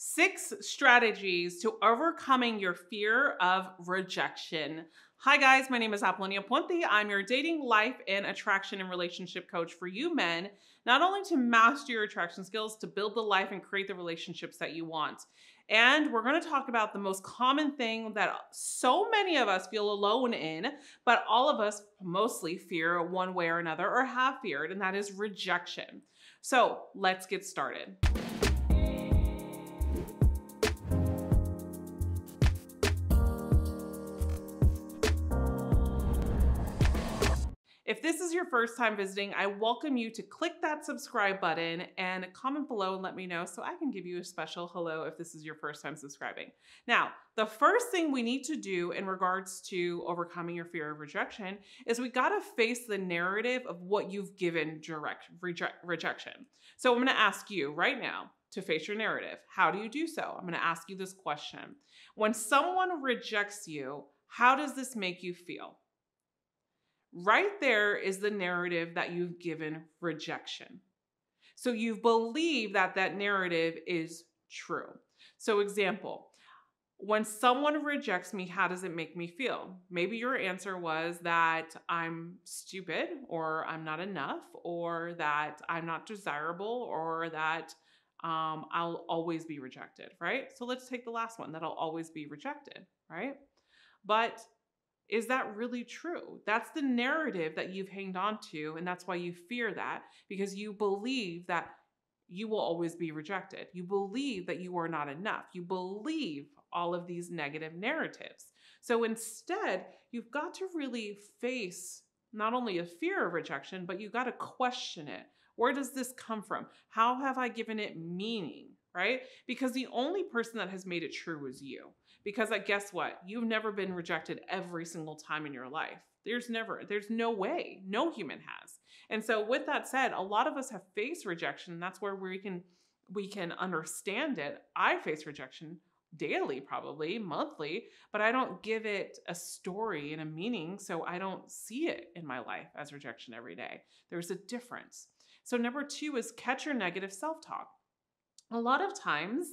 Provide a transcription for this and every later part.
six strategies to overcoming your fear of rejection. Hi, guys. My name is Apollonia Ponti. I'm your dating, life, and attraction and relationship coach for you men, not only to master your attraction skills, to build the life and create the relationships that you want. And we're going to talk about the most common thing that so many of us feel alone in, but all of us mostly fear one way or another or have feared, and that is rejection. So let's get started. If this is your first time visiting, I welcome you to click that subscribe button and comment below and let me know so I can give you a special hello if this is your first time subscribing. Now, the first thing we need to do in regards to overcoming your fear of rejection is we got to face the narrative of what you've given direct reject, rejection. So I'm going to ask you right now to face your narrative. How do you do so? I'm going to ask you this question. When someone rejects you, how does this make you feel? Right there is the narrative that you've given rejection. So you believe that that narrative is true. So, example, when someone rejects me, how does it make me feel? Maybe your answer was that I'm stupid, or I'm not enough, or that I'm not desirable, or that um, I'll always be rejected, right? So let's take the last one that I'll always be rejected, right? But is that really true? That's the narrative that you've hanged on to. And that's why you fear that because you believe that you will always be rejected. You believe that you are not enough. You believe all of these negative narratives. So instead, you've got to really face not only a fear of rejection, but you've got to question it. Where does this come from? How have I given it meaning? Right? Because the only person that has made it true is you. Because I guess what? You've never been rejected every single time in your life. There's never, there's no way. No human has. And so with that said, a lot of us have faced rejection. That's where we can we can understand it. I face rejection daily, probably monthly, but I don't give it a story and a meaning. So I don't see it in my life as rejection every day. There's a difference. So, number two is catch your negative self talk. A lot of times,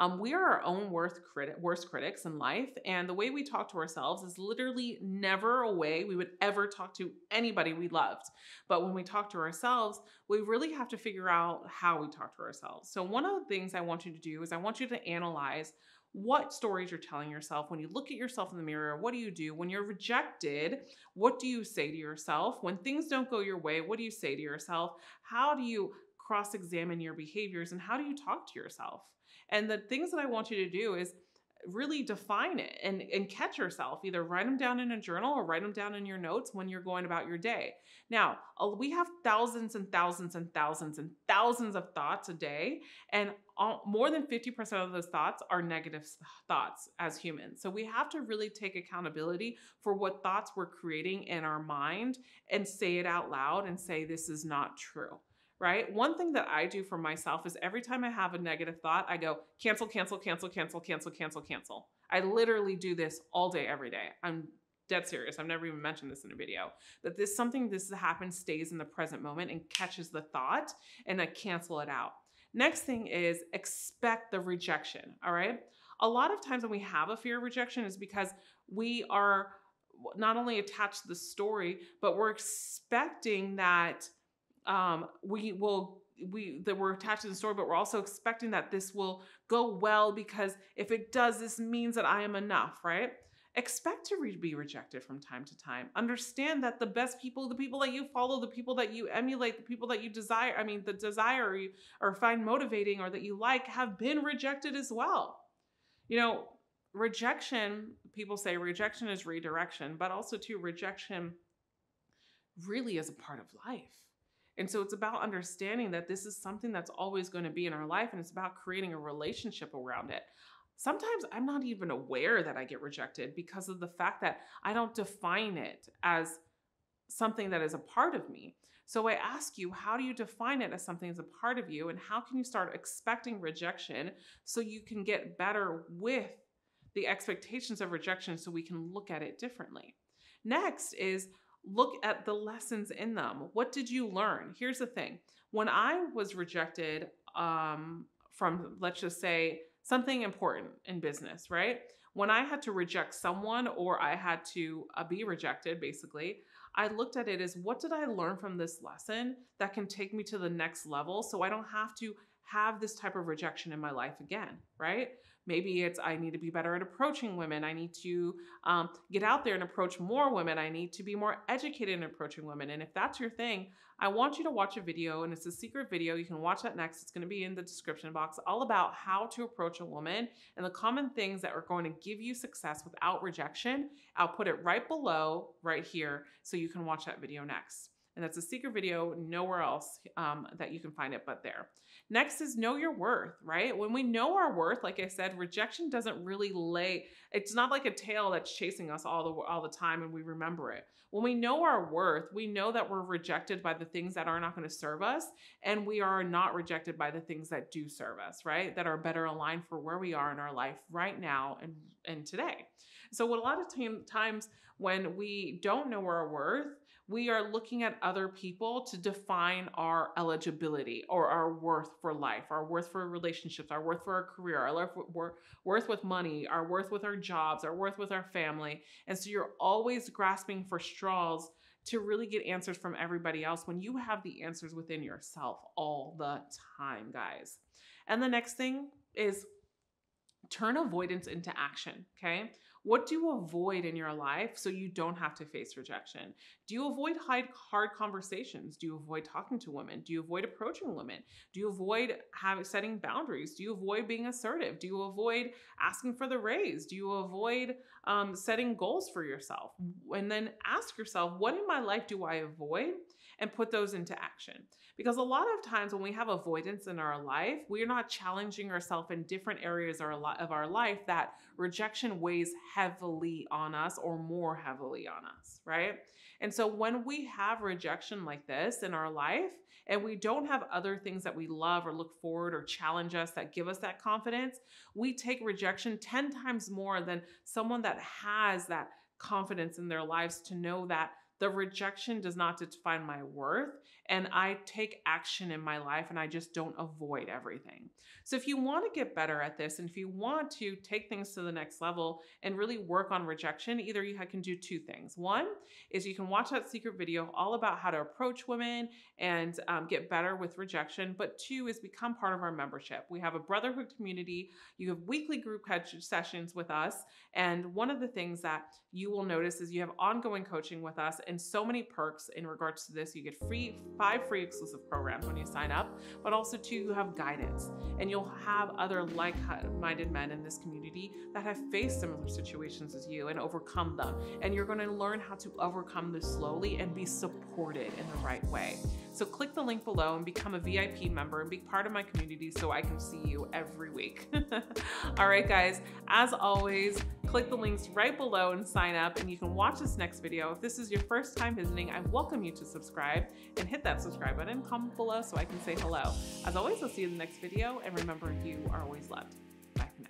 um, we are our own worst, criti- worst critics in life. And the way we talk to ourselves is literally never a way we would ever talk to anybody we loved. But when we talk to ourselves, we really have to figure out how we talk to ourselves. So, one of the things I want you to do is I want you to analyze what stories you're telling yourself when you look at yourself in the mirror what do you do when you're rejected what do you say to yourself when things don't go your way what do you say to yourself how do you cross examine your behaviors and how do you talk to yourself and the things that I want you to do is really define it and, and catch yourself. Either write them down in a journal or write them down in your notes when you're going about your day. Now, we have thousands and thousands and thousands and thousands of thoughts a day, and all, more than 50% of those thoughts are negative thoughts as humans. So we have to really take accountability for what thoughts we're creating in our mind and say it out loud and say, This is not true right? One thing that I do for myself is every time I have a negative thought, I go cancel, cancel, cancel, cancel, cancel, cancel, cancel. I literally do this all day, every day. I'm dead serious. I've never even mentioned this in a video. That this something this happens stays in the present moment and catches the thought and I cancel it out. Next thing is expect the rejection. All right. A lot of times when we have a fear of rejection is because we are not only attached to the story, but we're expecting that um, we will we that we're attached to the story, but we're also expecting that this will go well because if it does, this means that I am enough, right? Expect to re- be rejected from time to time. Understand that the best people, the people that you follow, the people that you emulate, the people that you desire, I mean, the desire you or find motivating or that you like have been rejected as well. You know, rejection, people say rejection is redirection, but also too, rejection really is a part of life and so it's about understanding that this is something that's always going to be in our life and it's about creating a relationship around it. Sometimes I'm not even aware that I get rejected because of the fact that I don't define it as something that is a part of me. So I ask you, how do you define it as something that's a part of you? And how can you start expecting rejection so you can get better with the expectations of rejection so we can look at it differently? Next is look at the lessons in them. What did you learn? Here's the thing when I was rejected um, from, let's just say, something important in business, right? When I had to reject someone or I had to uh, be rejected, basically, I looked at it as what did I learn from this lesson that can take me to the next level so I don't have to have this type of rejection in my life again, right? Maybe it's I need to be better at approaching women. I need to um, get out there and approach more women. I need to be more educated in approaching women. And if that's your thing, I want you to watch a video, and it's a secret video. You can watch that next. It's going to be in the description box, all about how to approach a woman and the common things that are going to give you success without rejection. I'll put it right below, right here, so you can watch that video next. And that's a secret video nowhere else um, that you can find it but there. Next is know your worth, right? When we know our worth, like I said, rejection doesn't really lay, it's not like a tail that's chasing us all the all the time and we remember it. When we know our worth, we know that we're rejected by the things that are not going to serve us and we are not rejected by the things that do serve us, right? That are better aligned for where we are in our life right now and and today. So what a lot of times when we don't know our worth, we are looking at other people to define our eligibility or our worth for life, our worth for relationships, our worth for our career, our worth with money, our worth with our jobs, our worth with our family. And so you're always grasping for straws to really get answers from everybody else when you have the answers within yourself all the time, guys. And the next thing is turn avoidance into action, okay? What do you avoid in your life so you don't have to face rejection? Do you avoid hard conversations? Do you avoid talking to women? Do you avoid approaching women? Do you avoid having setting boundaries? Do you avoid being assertive? Do you avoid asking for the raise? Do you avoid um, setting goals for yourself? And then ask yourself, what in my life do I avoid? And put those into action. Because a lot of times when we have avoidance in our life, we're not challenging ourselves in different areas of our life that rejection weighs heavily on us or more heavily on us, right? And so when we have rejection like this in our life, and we don't have other things that we love or look forward or challenge us that give us that confidence, we take rejection 10 times more than someone that has that confidence in their lives to know that the rejection does not define my worth and I take action in my life and I just don't avoid everything. So if you want to get better at this and if you want to take things to the next level and really work on rejection, either you can do two things. One is you can watch that secret video all about how to approach women and um, get better with rejection. But two is become part of our membership. We have a brotherhood community. You have weekly group sessions with us. And one of the things that you will notice is you have ongoing coaching with us and so many perks in regards to this. You get free five free exclusive programs when you sign up, but also two, you have guidance and you'll have other like-minded men in this community that have faced similar situations as you and overcome them. And you're going to learn how to overcome this slowly and be supported in the right way. So click the link below and become a VIP member and be part of my community so I can see you every week. All right, guys, as always, click the links right below and sign up and you can watch this next video. If this is your first time visiting, I welcome you to subscribe and hit that subscribe button, comment below so I can say hello. As always, I'll see you in the next video and remember you are always loved. Bye for now.